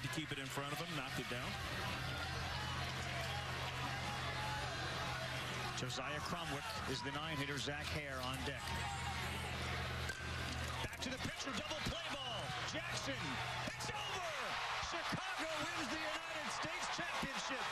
tried to keep it in front of him, knocked it down. Josiah Cromwick is the nine hitter. Zach Hare on deck. Back to the pitcher, double play ball. Jackson, it's over. Chicago wins the United States Championship.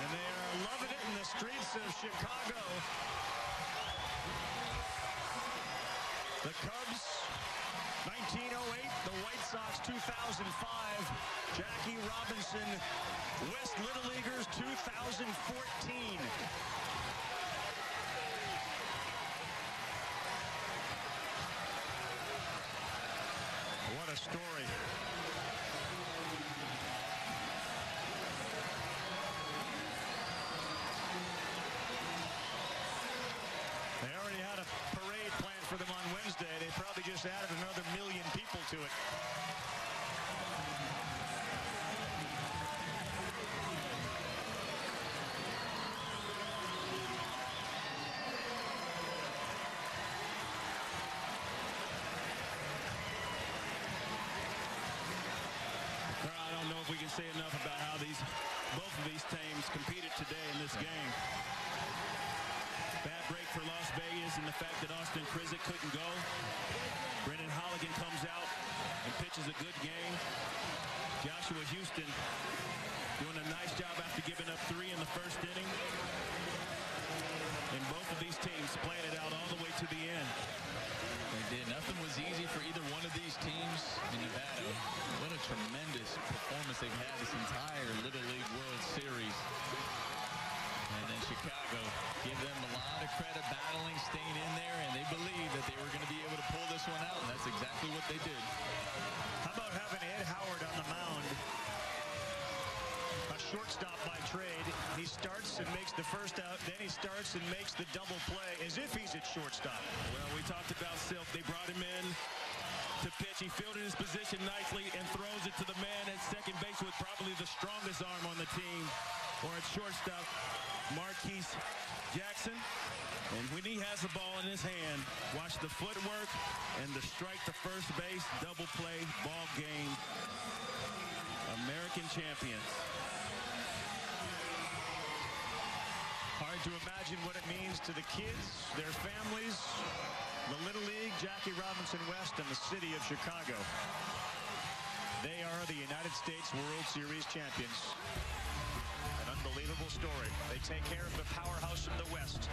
And they are loving it in the streets of Chicago. The Cubs, 1908. The White Sox, 2005. Jackie Robinson, West Little Leaguers, 2014. What a story. They already had parade planned for them on Wednesday. They probably just added another million people to it. I don't know if we can say enough about how these both of these teams competed today in this game. Bad break for Las Vegas and the fact that Austin Krizik couldn't go. Brennan Holligan comes out and pitches a good game. Joshua Houston doing a nice job after giving up three in the first inning. And both of these teams playing it out all the way to the end. They did. Nothing was easy for either one of these teams in Nevada. What a tremendous performance they've had this entire Little League World Series. And then Chicago, give them a lot of credit battling, staying in there, and they believed that they were going to be able to pull this one out, and that's exactly what they did. How about having Ed Howard on the mound? A shortstop by trade. He starts and makes the first out. Then he starts and makes the double play as if he's at shortstop. Well, we talked about Silk. They brought him in to pitch. He fielded his position nicely and throws it to the man at second base with probably the strongest arm on the team. Or at shortstop, Marquis Jackson. And when he has the ball in his hand, watch the footwork and the strike to first base, double play, ball game. American champions. Hard to imagine what it means to the kids, their families, the Little League, Jackie Robinson West, and the city of Chicago. They are the United States World Series champions. Unbelievable story. They take care of the powerhouse from the West,